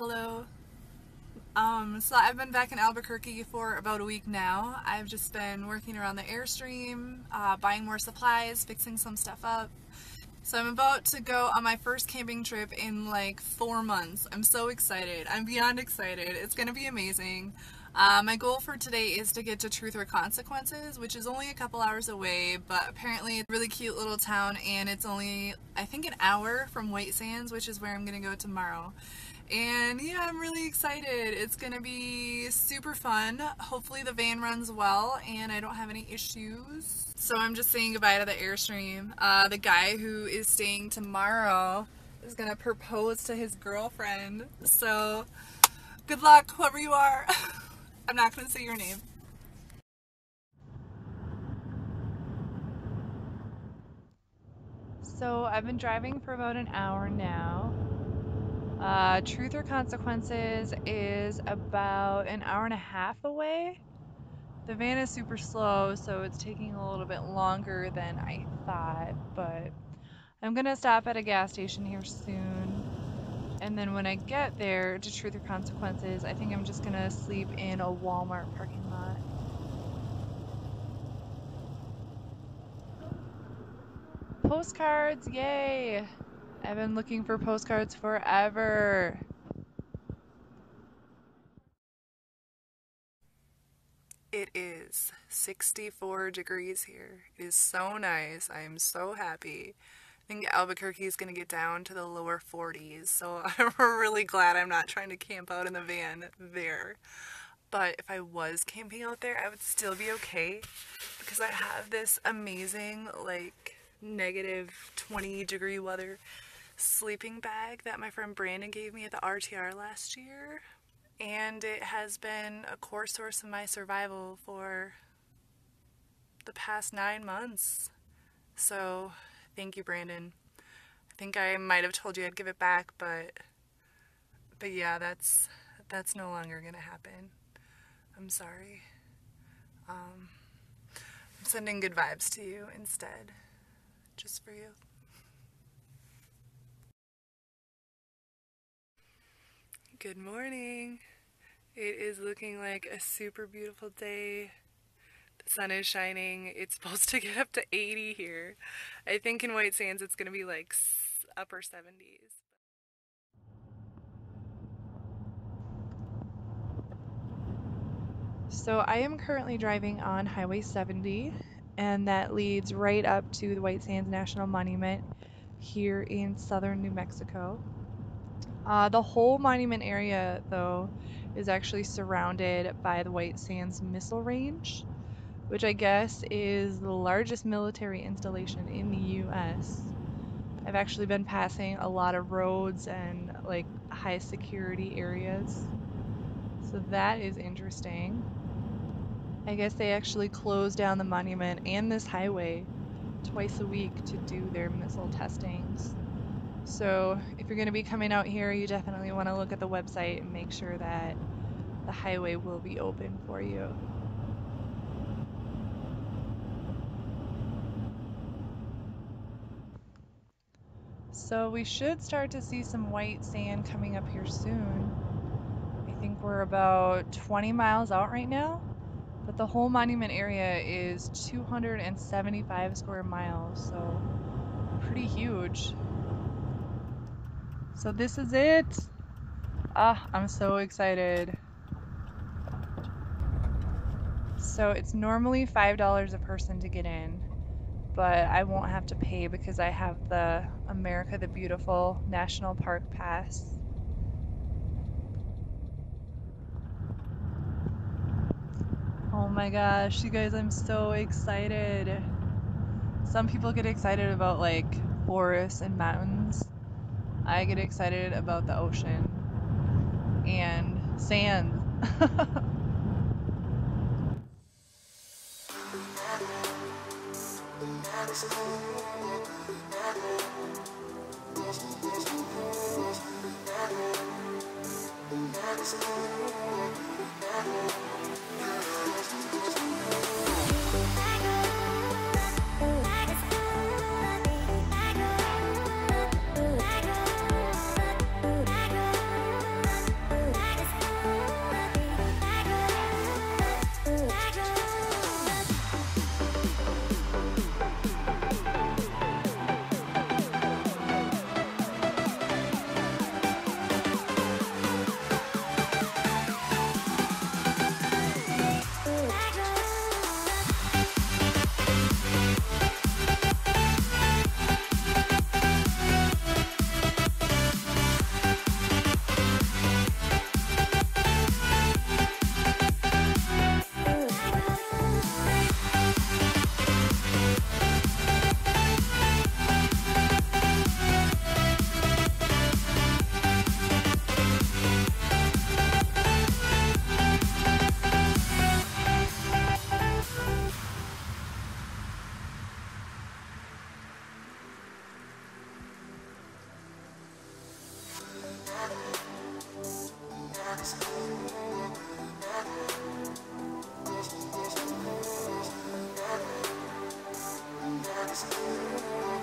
Hello. Um, so I've been back in Albuquerque for about a week now. I've just been working around the Airstream, uh, buying more supplies, fixing some stuff up. So I'm about to go on my first camping trip in like four months. I'm so excited. I'm beyond excited. It's going to be amazing. Uh, my goal for today is to get to Truth or Consequences, which is only a couple hours away, but apparently it's a really cute little town and it's only, I think, an hour from White Sands, which is where I'm going to go tomorrow. And yeah, I'm really excited. It's going to be super fun. Hopefully the van runs well and I don't have any issues. So I'm just saying goodbye to the Airstream. Uh, the guy who is staying tomorrow is going to propose to his girlfriend. So good luck, whoever you are. I'm not going to say your name. So I've been driving for about an hour now. Uh, Truth or Consequences is about an hour and a half away. The van is super slow, so it's taking a little bit longer than I thought, but I'm gonna stop at a gas station here soon. And then when I get there to Truth or Consequences, I think I'm just gonna sleep in a Walmart parking lot. Postcards, yay! I've been looking for postcards forever. It is 64 degrees here. It is so nice. I am so happy. I think Albuquerque is going to get down to the lower 40s, so I'm really glad I'm not trying to camp out in the van there. But if I was camping out there, I would still be okay because I have this amazing, like, negative 20 degree weather sleeping bag that my friend Brandon gave me at the RTR last year. And it has been a core source of my survival for the past nine months. So Thank you, Brandon. I think I might have told you I'd give it back, but but yeah, that's that's no longer gonna happen. I'm sorry. Um, I'm sending good vibes to you instead, just for you. Good morning. It is looking like a super beautiful day sun is shining. It's supposed to get up to 80 here. I think in White Sands it's going to be like upper 70s. So I am currently driving on Highway 70 and that leads right up to the White Sands National Monument here in southern New Mexico. Uh, the whole monument area though is actually surrounded by the White Sands Missile Range which I guess is the largest military installation in the US. I've actually been passing a lot of roads and like high security areas. So that is interesting. I guess they actually close down the monument and this highway twice a week to do their missile testings. So if you're going to be coming out here, you definitely want to look at the website and make sure that the highway will be open for you. So we should start to see some white sand coming up here soon. I think we're about 20 miles out right now, but the whole monument area is 275 square miles, so pretty huge. So this is it. Ah, I'm so excited. So it's normally $5 a person to get in but I won't have to pay because I have the America the Beautiful National Park Pass. Oh my gosh, you guys, I'm so excited. Some people get excited about like forests and mountains. I get excited about the ocean and sand. Thank you. Thank